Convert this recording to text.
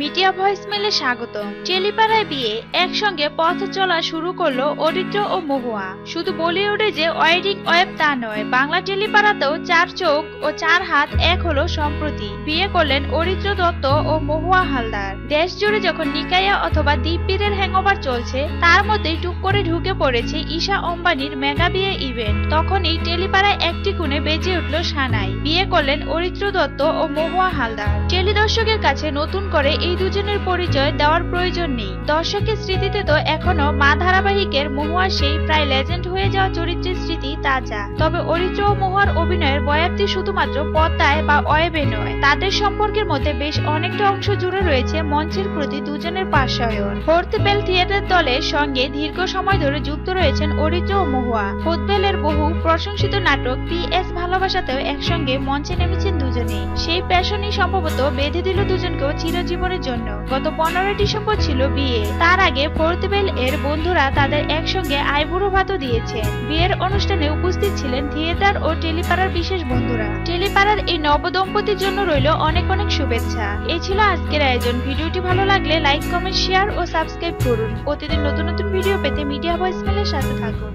Media voice মেলে স্বাগত চেলিপাড়ায় বিয়ে একসঙ্গে পথ চলা শুরু করল অরিত্র ও মহুয়া। শুধু বলিউডে যে ওয়েডিং ওয়েব তা নয়, বাংলা টেলিপাড়াতেও চার চোখ ও চার হাত এক হলো সম্প্রতি। বিয়ে করলেন অরিত্র দত্ত ও মহুয়া হালদার। দেশ জুড়ে যখন নিকাইয়া অথবা দীপবীরের হ্যাংওভার চলছে, তার মধ্যেই টুক করে ঢুকে পড়েছে ঈশা অম্বানির মেগা বিয়ে ইভেন্ট। তখন এই টেলিপাড়ায় একটি কোণে বেজে উঠল সানাই। বিয়ে করলেন অরিত্র দত্ত ও মহুয়া হালদার। টেলি দর্শকের কাছে নতুন করে এই দুজনের পরিচয় দেওয়ার প্রয়োজন নেই। দর্শকের স্মৃতিতে তো এখনও মা ধারাবাহিকের মহুয়া সেই প্রায় লেজেন্ড হয়ে যাওয়া চরিত্রের স্মৃতি তাজা। তবে অরিত্র ও মহুয়ার অভিনয়ের বয়াপ্তি শুধুমাত্র পদ্মায় বা অয়েবে নয়, তাদের সম্পর্কের মধ্যে বেশ অনেকটা অংশ জুড়ে রয়েছে মঞ্চের প্রতি দুজনের পাশায়ন হর্তিবেল থিয়েটার দলের সঙ্গে দীর্ঘ সময় ধরে যুক্ত রয়েছেন অরিত্র ও মহুয়া। ফুটবেলের বহু প্রশংসিত নাটক পি এস ভালোবাসাতেও একসঙ্গে মঞ্চে নেমেছেন দুজনে সেই প্যাশনই সম্ভবত বেঁধে দিল দুজনকেও চিরজীবনের জন্য। গত পনেরোই ডিসেম্বর ছিল বিয়ে। তার আগে ফোর্থবেল এর বন্ধুরা তাদের একসঙ্গে আইবুড়ো ভাতও দিয়েছে। বিয়ের অনুষ্ঠানে উপস্থিত ছিলেন থিয়েটার ও টেলিপাড়ার বিশেষ বন্ধুরা। টেলিপাড়ার এই নবদম্পতির জন্য রইল অনেক অনেক শুভেচ্ছা। এই ছিল আজকের আয়োজন। ভিডিওটি ভালো লাগলে লাইক, কমেন্ট, শেয়ার ও সাবস্ক্রাইব করুন। প্রতিদিন নতুন নতুন ভিডিও পেতে মিডিয়া ভয়েস মেলের সাথে থাকুন।